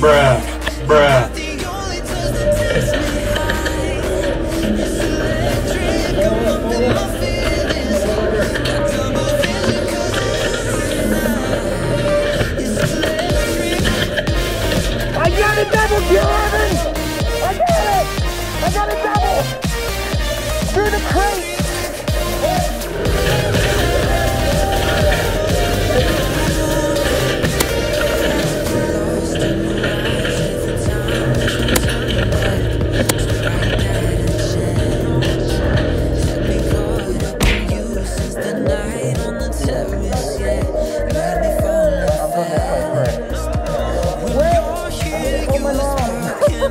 Bruh. Bruh. Guess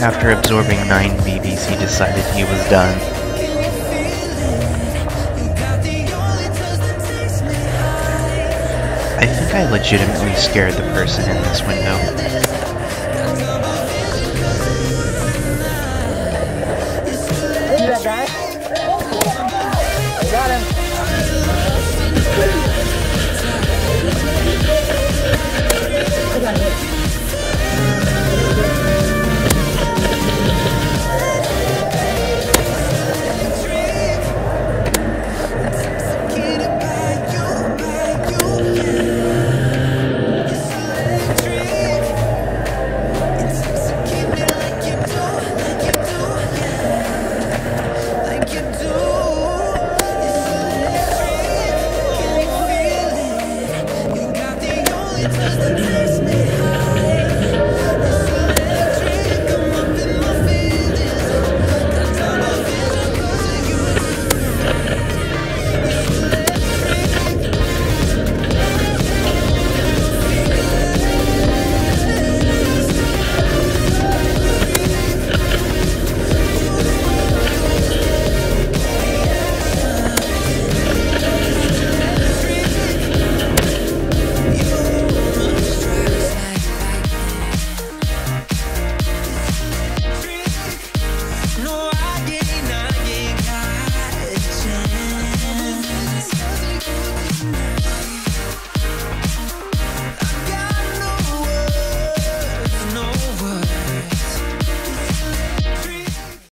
after absorbing 9 BBs he decided he was done. I think I legitimately scared the person in this window. Yeah.